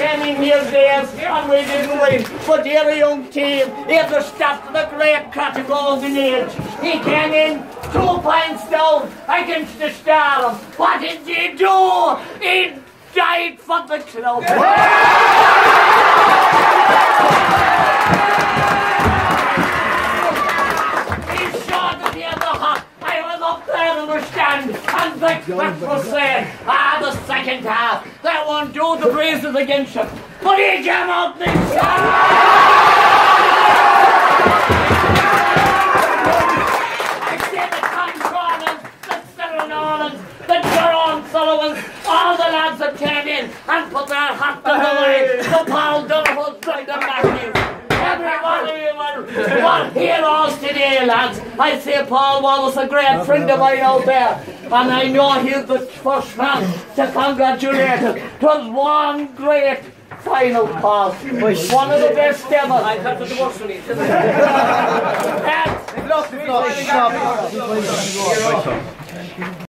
came in here days and we didn't win. But a young team. He had to stop the great Cratic Golden Age. He came in two points down against the Star. What did he do? He died for the club. And the crowd was saying, ah, the second half, that won't do the breezes against him. But he came out this. I said the Corners, the Cyril Norlands, the Jerome Sullivans, all the lads that came in and put their hat to the line, the Paul Donovan, the Matthews. Everybody were, were heroes today, lads. I say Paul was a great friend of mine out there, and I know he's the first man to congratulate him. It was one great final, Paul. One of the best ever. I had the worst one. And- Stop.